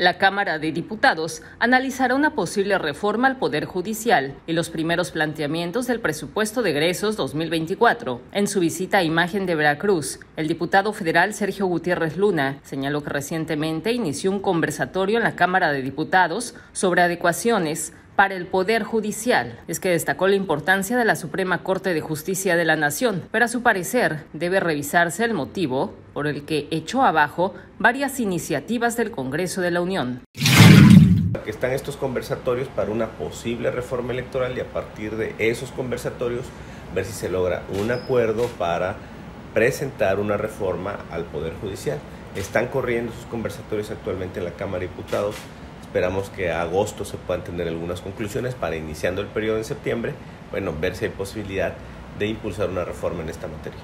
La Cámara de Diputados analizará una posible reforma al Poder Judicial y los primeros planteamientos del presupuesto de egresos 2024. En su visita a imagen de Veracruz, el diputado federal Sergio Gutiérrez Luna señaló que recientemente inició un conversatorio en la Cámara de Diputados sobre adecuaciones para el Poder Judicial. Es que destacó la importancia de la Suprema Corte de Justicia de la Nación, pero a su parecer debe revisarse el motivo por el que echó abajo varias iniciativas del Congreso de la Unión. Que están estos conversatorios para una posible reforma electoral y a partir de esos conversatorios ver si se logra un acuerdo para presentar una reforma al Poder Judicial. Están corriendo sus conversatorios actualmente en la Cámara de Diputados Esperamos que a agosto se puedan tener algunas conclusiones para iniciando el periodo en septiembre, bueno, ver si hay posibilidad de impulsar una reforma en esta materia.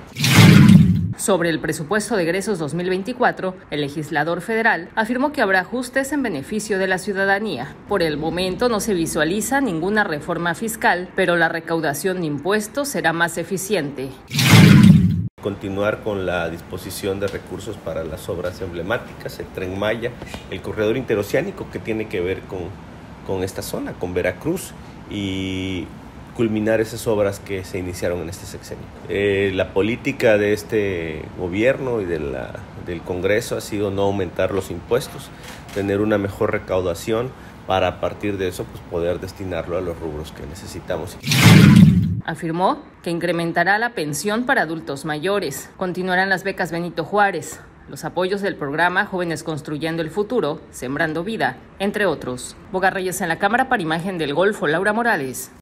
Sobre el presupuesto de egresos 2024, el legislador federal afirmó que habrá ajustes en beneficio de la ciudadanía. Por el momento no se visualiza ninguna reforma fiscal, pero la recaudación de impuestos será más eficiente continuar con la disposición de recursos para las obras emblemáticas, el tren Maya, el corredor interoceánico que tiene que ver con, con esta zona, con Veracruz y culminar esas obras que se iniciaron en este sexenio. Eh, la política de este gobierno y de del Congreso ha sido no aumentar los impuestos, tener una mejor recaudación para a partir de eso pues, poder destinarlo a los rubros que necesitamos. Afirmó que incrementará la pensión para adultos mayores, continuarán las becas Benito Juárez, los apoyos del programa Jóvenes Construyendo el Futuro, Sembrando Vida, entre otros. Boga Reyes en la Cámara para Imagen del Golfo, Laura Morales.